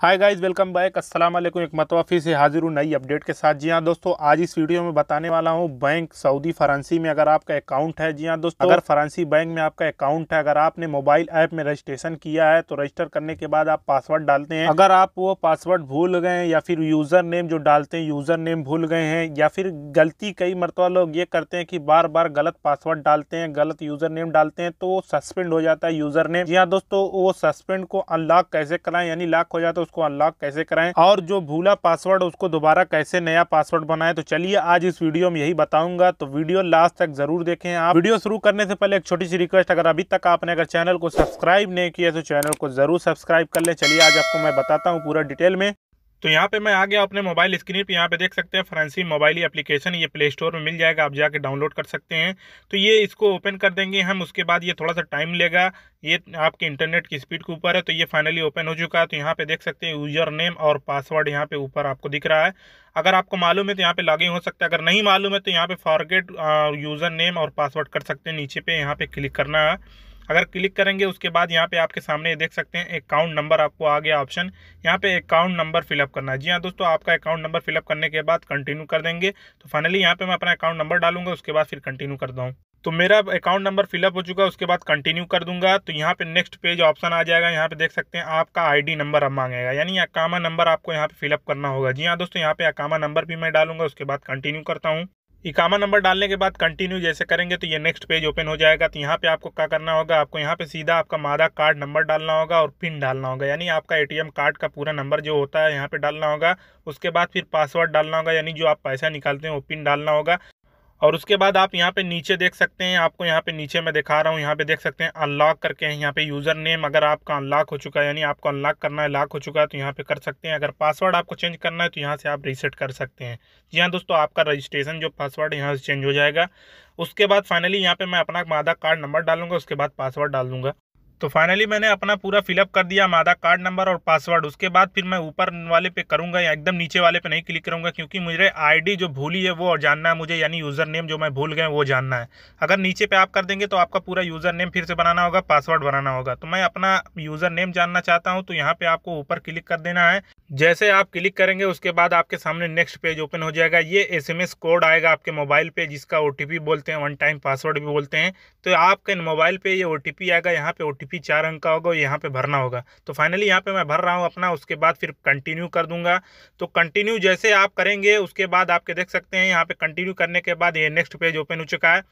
Hi guys welcome back अस्सलाम वालेकुम एक फिर से हाजिर हूँ नई अपडेट के साथ। जी हाँ दोस्तों, आज इस वीडियो में बताने वाला हूँ बैंक सऊदी फरांसी में अगर आपका अकाउंट है। जी हाँ दोस्तों, अगर फरांसी बैंक में आपका अकाउंट है, अगर आपने मोबाइल ऐप में रजिस्ट्रेशन किया है तो रजिस्टर करने के बाद आप पासवर्ड डालते हैं। अगर आप वो पासवर्ड भूल गए या फिर यूज़र नेम जो डालते हैं यूज़र नेम भूल गए हैं, या फिर गलती कई मरतबा लोग ये करते हैं कि बार बार गलत पासवर्ड डालते हैं, गलत यूज़र नेम डालते हैं तो सस्पेंड हो जाता है यूज़र नेम जी हाँ दोस्तों, वो सस्पेंड को अनलॉक कैसे कराएँ, यानी लॉक हो जाता है उसको अनलॉक कैसे कराएँ? और जो भूला पासवर्ड उसको दोबारा कैसे नया पासवर्ड बनाए? तो चलिए आज इस वीडियो में यही बताऊँगा। तो वीडियो लास्ट तक ज़रूर देखें आप। वीडियो शुरू करने से पहले एक छोटी सी रिक्वेस्ट अगर अभी तक आपने अगर चैनल को सब्सक्राइब नहीं किया तो चैनल को ज़रूर सब्सक्राइब कर ले। चलिए आज आपको मैं बताता हूँ पूरा डिटेल में। तो यहाँ पे मैं आ गया अपने मोबाइल स्क्रीन पे। यहाँ पे देख सकते हैं फ्रेंसी मोबाइल एप्लीकेशन ये प्ले स्टोर में मिल जाएगा। आप जाके डाउनलोड कर सकते हैं। तो ये इसको ओपन कर देंगे हम। उसके बाद ये थोड़ा सा टाइम लेगा। ये आपके इंटरनेट की स्पीड के ऊपर है तो ये फाइनली ओपन हो चुका है। तो यहाँ पे देख सकते हैं यूज़र नेम और पासवर्ड यहाँ पे ऊपर आपको दिख रहा है। अगर आपको मालूम है तो यहाँ पे लॉगिंग हो सकता है। अगर नहीं मालूम है तो यहाँ पे फॉरगेट यूज़र नेम और पासवर्ड कर सकते हैं। नीचे पे यहाँ पे क्लिक करना है। अगर क्लिक करेंगे, उसके बाद यहाँ पे आपके सामने देख सकते हैं अकाउंट नंबर आपको आ गया ऑप्शन यहाँ पे अकाउंट नंबर फिलअप करना है। जी हाँ दोस्तों, आपका अकाउंट नंबर फिलअप करने के बाद कंटिन्यू कर देंगे। तो फाइनली यहाँ पे मैं अपना अकाउंट नंबर डालूँगा, उसके बाद फिर कंटिन्यू कर दूँ तो मेरा अकाउंट नंबर फिलअप हो चुका है, उसके बाद कंटिन्यू कर दूँगा। तो यहाँ पे नेक्स्ट पेज ऑप्शन आ जाएगा। यहाँ पे देख सकते हैं, आपका आईडी नंबर अब मांगेगा। यानी अकामा नंबर आपको यहाँ पे फिलअप करना होगा। जी हाँ दोस्तों, यहाँ पे अकामा नंबर भी मैं डालूँगा, उसके बाद कंटिन्यू करता हूँ। इकामा नंबर डालने के बाद कंटिन्यू जैसे करेंगे तो ये नेक्स्ट पेज ओपन हो जाएगा। तो यहाँ पे आपको क्या करना होगा? आपको यहाँ पे सीधा आपका मादा कार्ड नंबर डालना होगा और पिन डालना होगा। यानी आपका एटीएम कार्ड का पूरा नंबर जो होता है, यहाँ पे डालना होगा। उसके बाद फिर पासवर्ड डालना होगा, यानी जो आप पैसा निकालते हैं, वो पिन डालना होगा। और उसके बाद आप यहाँ पे नीचे देख सकते हैं, आपको यहाँ पे नीचे मैं दिखा रहा हूँ, यहाँ पे देख सकते हैं अनलॉक करके हैं, यहाँ पे यूज़र नेम अगर आपका अनलॉक हो चुका है, यानी आपको अनलॉक करना है लॉक हो चुका है तो यहाँ पे कर सकते हैं, अगर पासवर्ड आपको चेंज करना है तो यहाँ से आप रीसेट कर सकते हैं। जी हाँ दोस्तों, आपका रजिस्ट्रेशन जो पासवर्ड यहाँ से चेंज हो जाएगा। उसके बाद फाइनली यहाँ पर मैं अपना आधार कार्ड नंबर डालूँगा, उसके बाद पासवर्ड डाल दूँगा। तो फाइनली मैंने अपना पूरा फिलअप कर दिया, आधार कार्ड नंबर और पासवर्ड उसके बाद फिर मैं ऊपर वाले पे करूँगा या एकदम नीचे वाले पे नहीं क्लिक करूँगा, क्योंकि मुझे आईडी जो भूली है वो जानना है मुझे, यानी यूज़र नेम जो मैं भूल गए वो जानना है। अगर नीचे पे आप कर देंगे तो आपका पूरा यूज़र नेम फिर से बनाना होगा पासवर्ड बनाना होगा। तो मैं अपना यूज़र नेम जानना चाहता हूँ तो यहाँ पर आपको ऊपर क्लिक कर देना है। जैसे आप क्लिक करेंगे, उसके बाद आपके सामने नेक्स्ट पेज ओपन हो जाएगा। ये एसएमएस कोड आएगा आपके मोबाइल पे, जिसका ओटीपी बोलते हैं वन टाइम पासवर्ड भी बोलते हैं। तो आपके मोबाइल पे ये ओटीपी आएगा, यहाँ पे ओटीपी चार अंक का होगा यहाँ पे भरना होगा। तो फाइनली यहाँ पे मैं भर रहा हूँ अपना, उसके बाद फिर कंटिन्यू कर दूँगा। तो कंटिन्यू जैसे आप करेंगे, उसके बाद आपके देख सकते हैं, यहाँ पे कंटिन्यू करने के बाद ये नेक्स्ट पेज ओपन हो चुका है।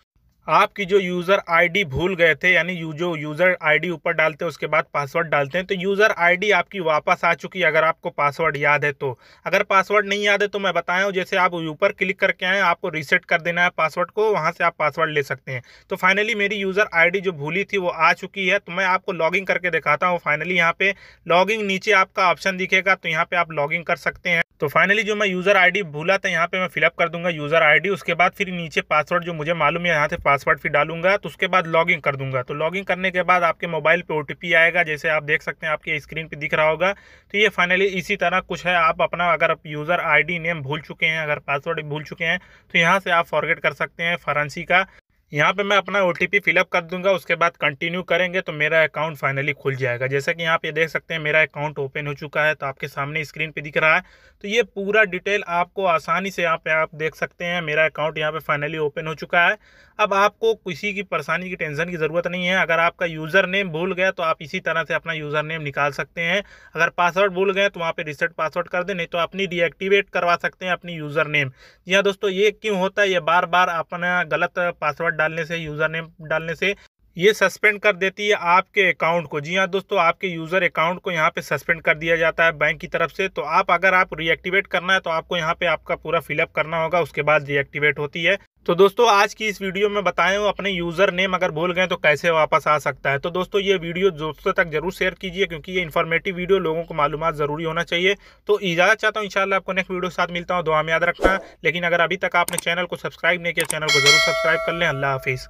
आपकी जो यूज़र आईडी भूल गए थे, यानी यू जो यूज़र आईडी ऊपर डालते हैं, उसके बाद पासवर्ड डालते हैं तो यूज़र आईडी आपकी वापस आ चुकी है, अगर आपको पासवर्ड याद है तो। अगर पासवर्ड नहीं याद है तो मैं बताया हूँ, जैसे आप ऊपर क्लिक करके आए आपको रीसेट कर देना है पासवर्ड को, वहाँ से आप पासवर्ड ले सकते हैं। तो फाइनली मेरी यूज़र आईडी जो भूली थी, वो आ चुकी है तो मैं आपको लॉगिंग करके दिखाता हूँ। फाइनली यहाँ पर लॉगिंग नीचे आपका ऑप्शन दिखेगा तो यहाँ पे आप लॉगिंग कर सकते हैं। तो फाइनली जो मैं यूज़र आईडी भूला था, यहाँ पे मैं फिलअप कर दूँगा यूज़र आईडी उसके बाद फिर नीचे पासवर्ड जो मुझे मालूम है, यहाँ से पासवर्ड फिर डालूँगा तो उसके बाद लॉगिंग कर दूँगा। तो लॉगिंग करने के बाद आपके मोबाइल पे ओटीपी आएगा, जैसे आप देख सकते हैं, आपके स्क्रीन पे दिख रहा होगा। तो ये फाइनली इसी तरह कुछ है। आप अपना अगर आप यूज़र आईडी नेम भूल चुके हैं, अगर पासवर्ड भूल चुके हैं तो यहाँ से आप फॉरगेट कर सकते हैं फॉरेंसी का। यहाँ पे मैं अपना ओ टी फिलअप कर दूँगा, उसके बाद कंटिन्यू करेंगे तो मेरा अकाउंट फाइनली खुल जाएगा। जैसा कि यहाँ पे देख सकते हैं, मेरा अकाउंट ओपन हो चुका है तो आपके सामने स्क्रीन पे दिख रहा है। तो ये पूरा डिटेल आपको आसानी से यहाँ पे आप देख सकते हैं, मेरा अकाउंट यहाँ पे फाइनली ओपन हो चुका है। अब आपको किसी की परेशानी की टेंशन की ज़रूरत नहीं है। अगर आपका यूज़र नेम भूल गया तो आप इसी तरह से अपना यूज़र नेम निकाल सकते हैं। अगर पासवर्ड भूल गए तो वहाँ पर रिसेट पासवर्ड कर दें, नहीं तो अपनी डीएक्टिवेट करवा सकते हैं अपनी यूज़र नेम जी हाँ दोस्तों, ये क्यों होता है? ये बार बार अपना गलत पासवर्ड डालने से यूज़र नेम डालने से, ये सस्पेंड कर देती है आपके अकाउंट को। जी हाँ दोस्तों, आपके यूज़र अकाउंट को यहाँ पे सस्पेंड कर दिया जाता है बैंक की तरफ़ से। तो आप अगर आप रीएक्टिवेट करना है तो आपको यहाँ पे आपका पूरा फिलअप करना होगा, उसके बाद रीएक्टिवेट होती है। तो दोस्तों, आज की इस वीडियो में बताएँ अपने यूज़र नेम अगर भूल गए तो कैसे वापस आ सकता है। तो दोस्तों, ये वीडियो दोस्तों तक ज़रूर शेयर कीजिए क्योंकि ये इन्फॉर्मेटिव वीडियो लोगों को मालूम ज़रूरी होना चाहिए। तो इजाज़त चाहता हूँ इंशाल्लाह आपको नेक्स्ट वीडियो के साथ मिलता हूँ। दुआ में याद रखना। लेकिन अगर अभी तक आपने चैनल को सब्सक्राइब नहीं किया चैनल को ज़रूर सब्सक्राइब कर लें। अल्लाह हाफिज़।